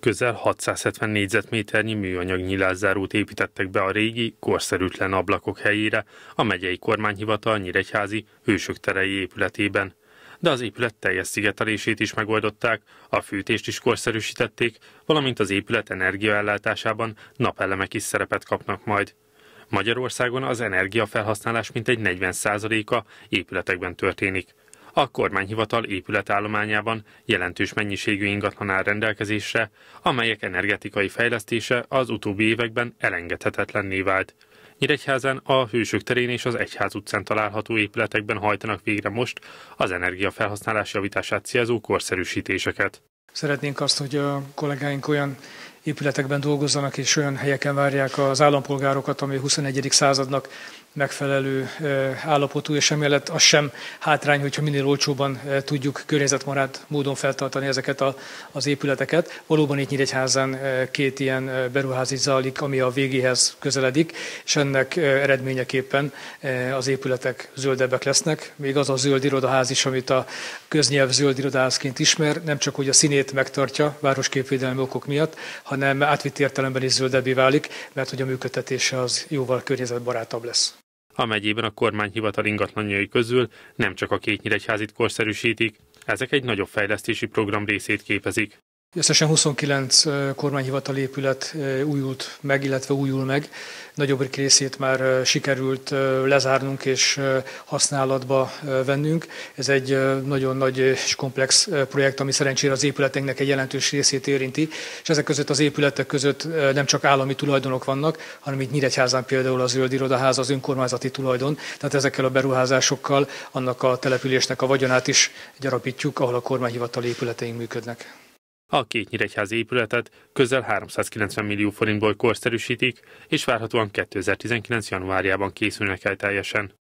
Közel 670 négyzetméternyi műanyag nyilászárót építettek be a régi, korszerűtlen ablakok helyére a megyei kormányhivatal Nyíregyházi Hősök terei épületében. De az épület teljes szigetelését is megoldották, a fűtést is korszerűsítették, valamint az épület energiaellátásában napelemek is szerepet kapnak majd. Magyarországon az energiafelhasználás mintegy 40%-a épületekben történik. A kormányhivatal épületállományában jelentős mennyiségű ingatlan áll rendelkezésre, amelyek energetikai fejlesztése az utóbbi években elengedhetetlenné vált. Nyíregyházán a Hősök terén és az Egyház utcán található épületekben hajtanak végre most az energiafelhasználás javítását célzó korszerűsítéseket. Szeretnénk azt, hogy a kollégáink olyan épületekben dolgozzanak, és olyan helyeken várják az állampolgárokat, ami a 21. századnak megfelelő állapotú, és emellett az sem hátrány, hogyha minél olcsóban tudjuk környezetmarát módon feltartani ezeket a, az épületeket. Valóban itt Nyíregyházán két ilyen beruházi zajlik, ami a végéhez közeledik, és ennek eredményeképpen az épületek zöldebbek lesznek. Még az a zöld irodaház is, amit a köznyelv zöld irodaházként ismer, nem csak hogy a színét megtartja városképvédelmi okok miatt, hanem átvitt értelemben is zöldebbé válik, mert hogy a működtetése az jóval környezetbarátabb lesz. A megyében a kormányhivatal ingatlanjai közül nem csak a két nyíregyházit korszerűsítik, ezek egy nagyobb fejlesztési program részét képezik. Összesen 29 kormányhivatal épület újult meg, illetve újul meg. Nagyobb részét már sikerült lezárnunk és használatba vennünk. Ez egy nagyon nagy és komplex projekt, ami szerencsére az épületeknek egy jelentős részét érinti, és ezek között az épületek között nem csak állami tulajdonok vannak, hanem itt Nyíregyházán például a Zöld Irodaház az önkormányzati tulajdon, tehát ezekkel a beruházásokkal annak a településnek a vagyonát is gyarapítjuk, ahol a kormányhivatal épületeink működnek. A két nyíregyházi épületet közel 390 millió forintból korszerűsítik, és várhatóan 2019. januárjában készülnek el teljesen.